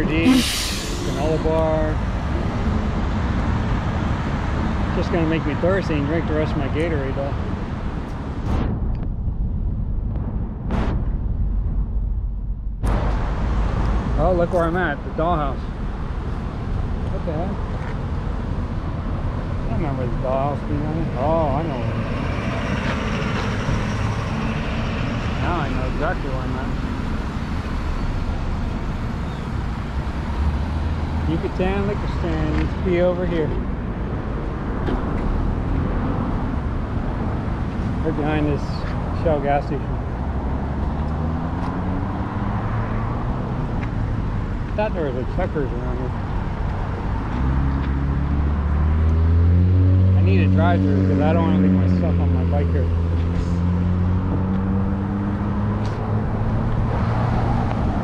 energy, granola bar. Just gonna make me thirsty and drink the rest of my Gatorade though. Oh, look where I'm at, the dollhouse. What the heck? I remember the dollhouse being on it. Oh, I know. Now I know exactly where I'm at. Yucatan Liquor Stand used to be over here. Right behind this Shell gas station. thought there was a checkers around here. I need a drive-through because I don't want to leave my stuff on my bike here.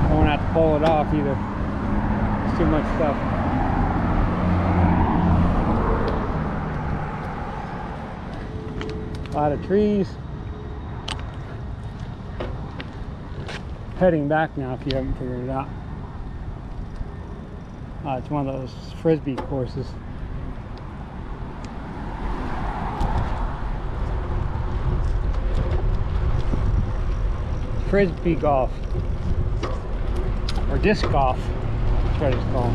I won't have to pull it off either. Too much stuff. A lot of trees. Heading back now if you haven't figured it out. Uh, it's one of those frisbee courses. Frisbee golf. Or disc golf. That's what.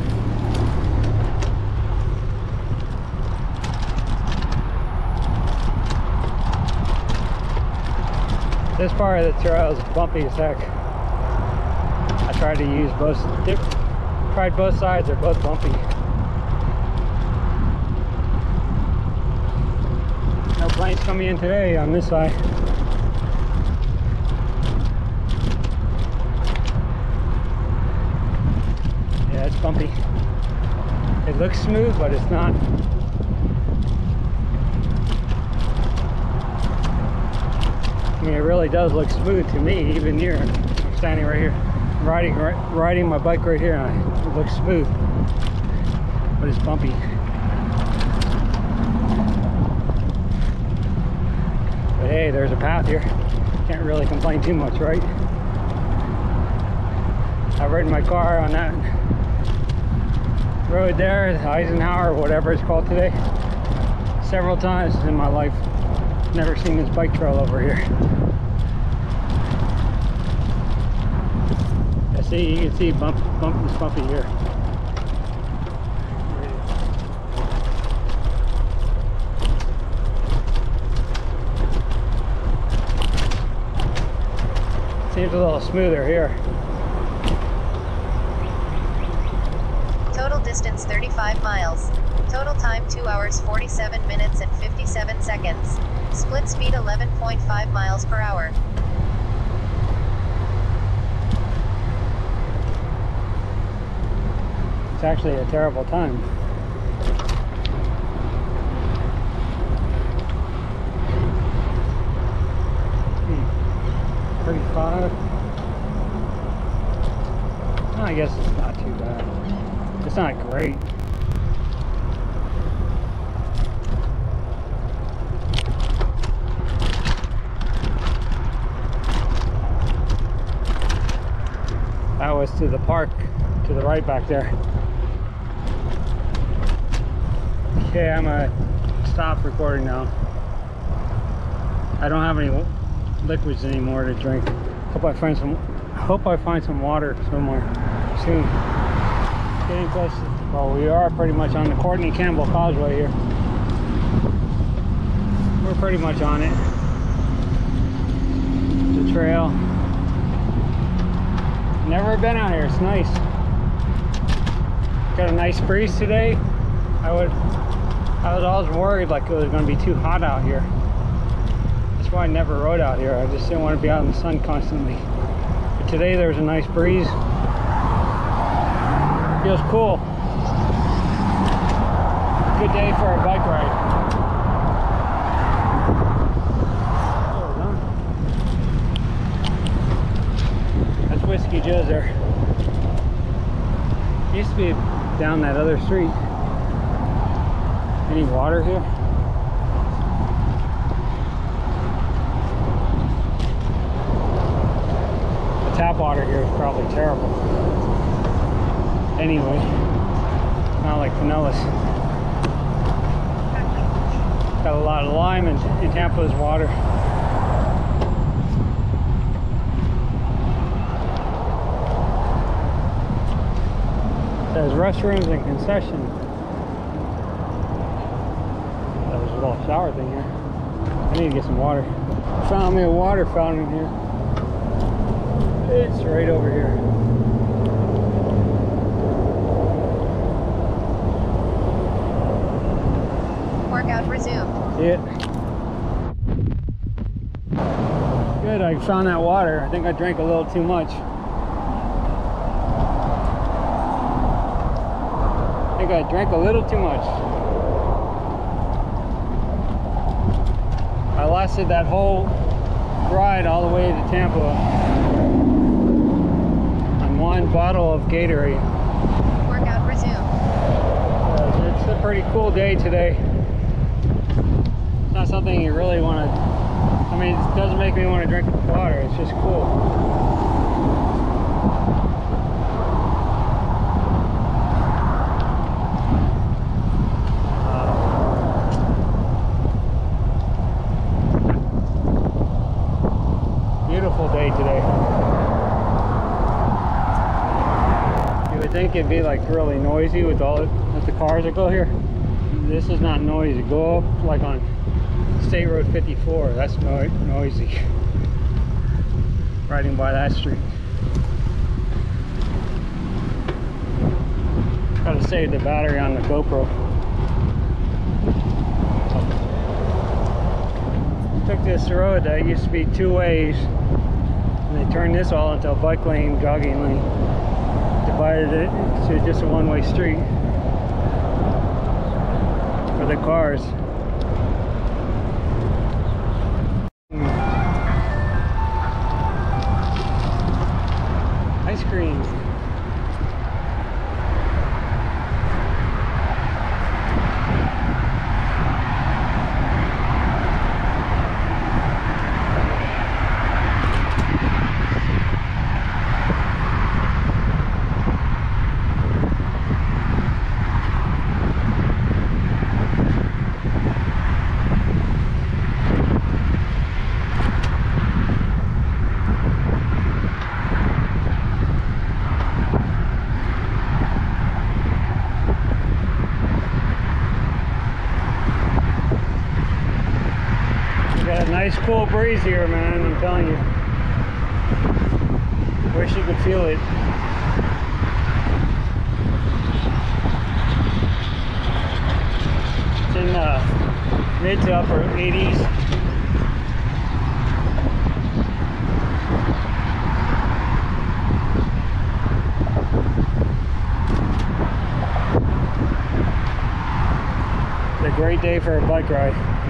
This part of the trail is bumpy as heck. I tried to use both tried both sides, they're both bumpy. No planes coming in today on this side. It's bumpy. It looks smooth, but it's not. I mean, it really does look smooth to me, even here. I'm standing right here, riding right, riding my bike right here, and it looks smooth, but it's bumpy. But hey, there's a path here. Can't really complain too much, right? I've ridden my car on that road there, Eisenhower, whatever it's called today, several times in my life. Never seen this bike trail over here. I see, you can see bump, bump is bumpy here. Seems a little smoother here. Total distance 35 miles. Total time 2 hours 47 minutes and 57 seconds. Split speed 11.5 miles per hour. It's actually a terrible time. Hmm. Thirty-five. I guess it's not too bad. It's not great. That was to the park to the right back there. Okay, I'm gonna stop recording now. I don't have any liquids anymore to drink. Hope I find some. Hope I find some water somewhere soon. Getting close. Well, we are pretty much on the Courtney Campbell Causeway here. We're pretty much on it. The trail. Never been out here. It's nice. Got a nice breeze today. I would. I was always worried like it was going to be too hot out here. That's why I never rode out here. I just didn't want to be out in the sun constantly. But today there's a nice breeze. Feels cool. Good day for a bike ride. That's Whiskey Joe's there. Used to be down that other street. Any water here? The tap water here is probably terrible. Anyway. Not like Pinellas. Got a lot of lime in, in Tampa's water. Says restrooms and concession. That was a little shower thing here. I need to get some water. Found me a water fountain here. It's right over here. Workout resumed. See it? Good, I found that water. I think I drank a little too much. I think I drank a little too much. I lasted that whole ride all the way to Tampa on one bottle of Gatorade. Workout resumed. Uh, It's a pretty cool day today. Not something you really want to. I mean, it doesn't make me want to drink water. It's just cool. Uh, Beautiful day today. You would think it'd be like really noisy with all the cars that go here. This is not noisy. Go up like on State Road 54. That's no noisy. Riding by that street. Gotta save the battery on the GoPro. Took this road that used to be two ways, and they turned this all into a bike lane, jogging lane divided it to just a one-way street for the cars. Ice nice cool breeze here, man. I'm telling you. Wish you could feel it. It's in the mid to upper 80s. It's a great day for a bike ride.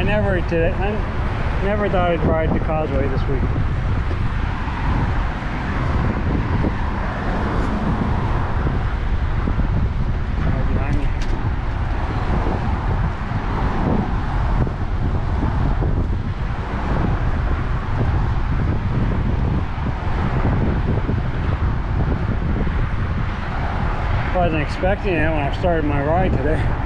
I never did it. I never thought I'd ride the causeway this week. Wasn't expecting it when I started my ride today.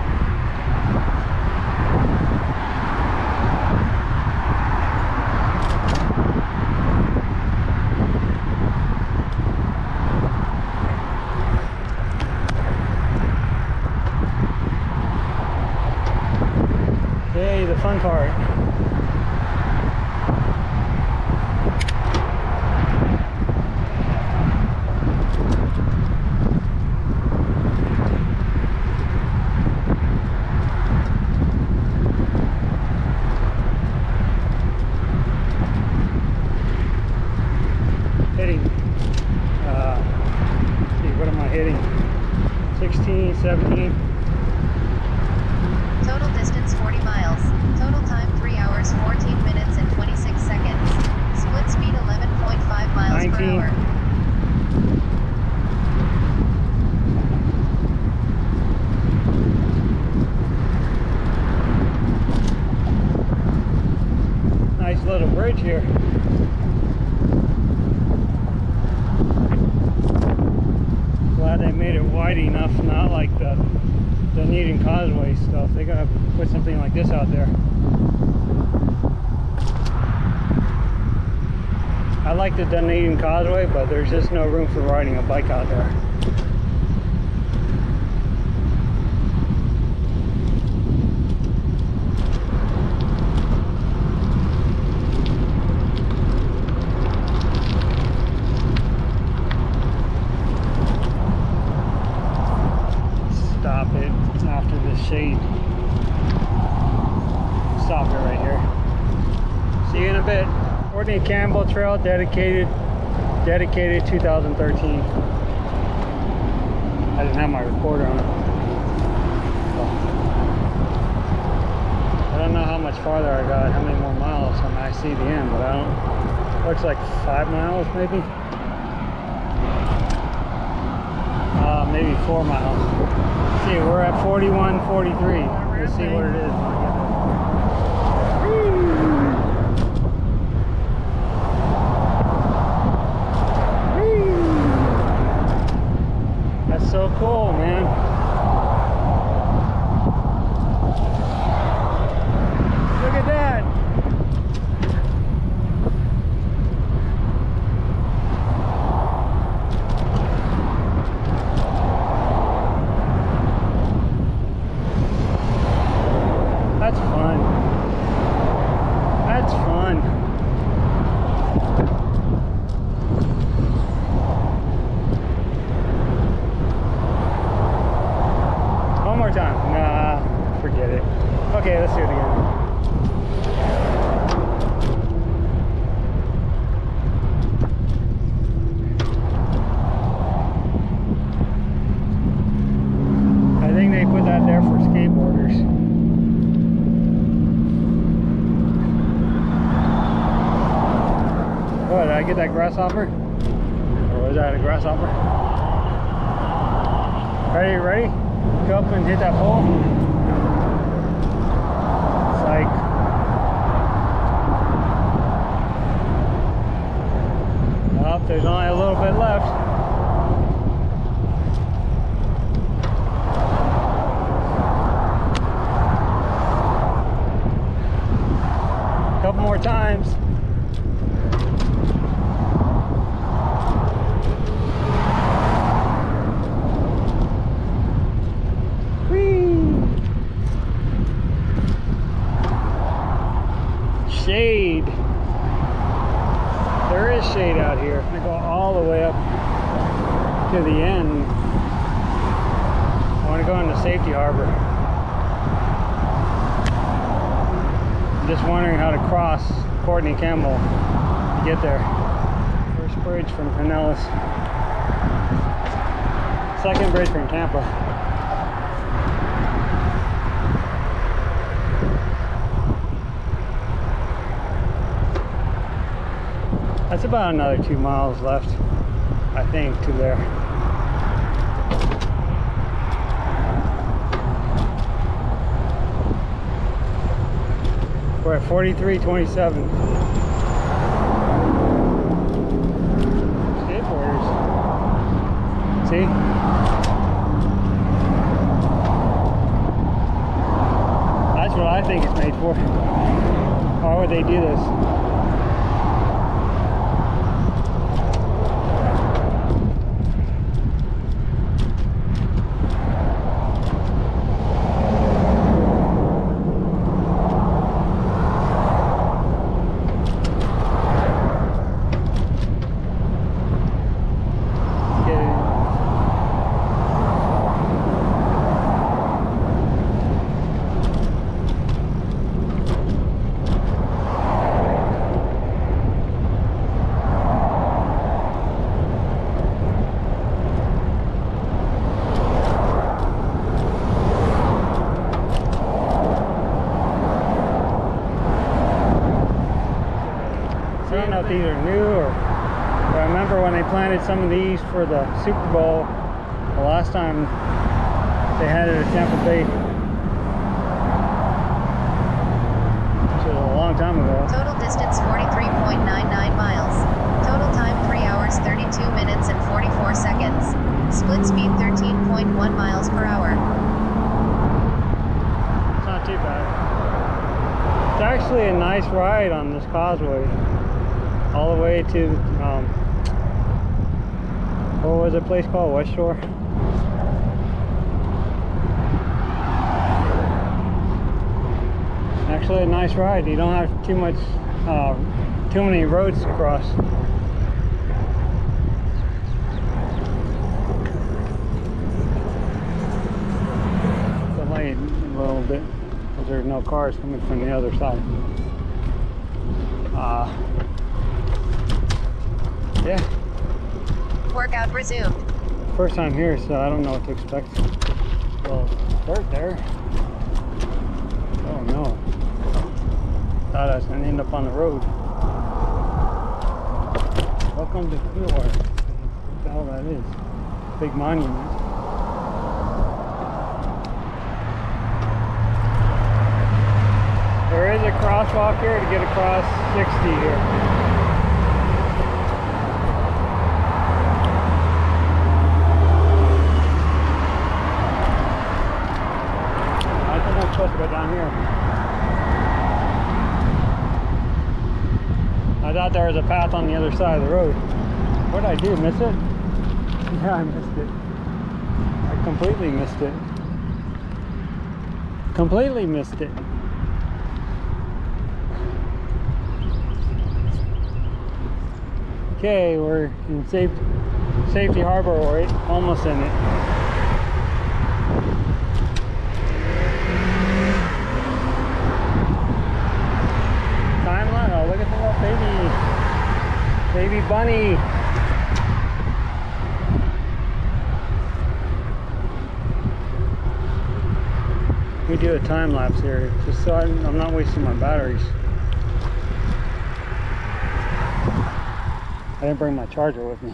Yay, the fun part. Hitting. Uh, let's see, what am I hitting? 16, 17. Total distance 40 miles. Total time 3 hours 14 minutes and 26 seconds. Split speed 11.5 miles per 19. hour. Bridge here. Glad they made it wide enough, not like the Dunedin Causeway stuff. They gotta put something like this out there. I like the Dunedin Causeway, but there's just no room for riding a bike out there. Stop it after this shade. Stop it right here. See you in a bit. Courtney Campbell Trail dedicated dedicated 2013. I didn't have my recorder on. So. I don't know how much farther I got, how many more miles when I see the end, but I don't looks like five miles maybe. Uh, maybe four miles. see, we're at 41, 43. Let's see what it is when I get there. Whee! Whee! That's so cool, man. Look at that. That's fun. That's fun. One more time. Nah, forget it. Okay, let's do it again. I think they put that there for skateboarders. Oh, did I get that grasshopper? Or was that a grasshopper? Ready, ready? Go up and hit that pole. Psych. Oh, there's only a little bit left. A Couple more times. Whee! Shade. There is shade out here. I'm gonna go all the way up to the end. I want to go into Safety Harbor. I'm just wondering how to cross Courtney Campbell to get there. First bridge from Pinellas. Second bridge from Tampa. That's about another two miles left, I think, to there. We're at 4327. Skateboarders. See? That's what I think it's made for. Why would they do this? Get So I don't know if these are new or, but I remember some of these for the Super Bowl the last time they had it at Tampa Bay. Which was a long time ago. Total Distance 43.99 miles. Total time 3 hours 32 minutes and 44 seconds. Split speed 13.1 miles per hour. It's not too bad. It's actually a nice ride on this causeway. All the way to, um, what was the place called? West Shore? Actually a nice ride. You don't have too much, uh, too many roads to cross. Delayed a little bit because there's no cars coming from the other side. Uh, yeah, Workout resumed. first time here, so I don't know what to expect. Well, dirt there. Oh no. Thought I was gonna end up on the road. Welcome to Clearwater. What the hell that is? Big monument. There is a crosswalk here to get across 60 here. I think I'm supposed to go down here. I thought there was a path on the other side of the road. What did I do? Miss it? Yeah, I missed it. I completely missed it. Completely missed it. Okay, we're in safe, Safety Harbor, or almost in it. Timeline. Look at the little baby, baby bunny. We do a time lapse here, just so I'm, I'm not wasting my batteries. I didn't bring my charger with me.